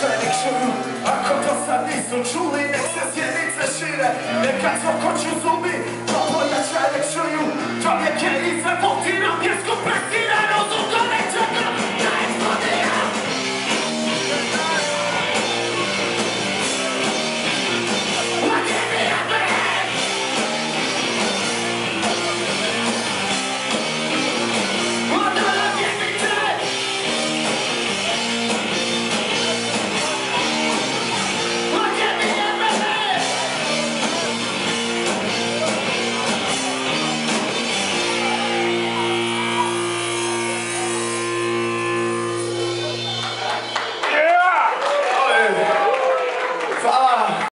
Шарик шуму, ако то сад нису чули, nek se sjednice šire Neka to koću zubi,